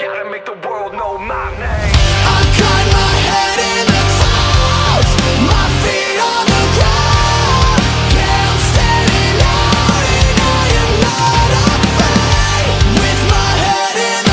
Gotta make the world know.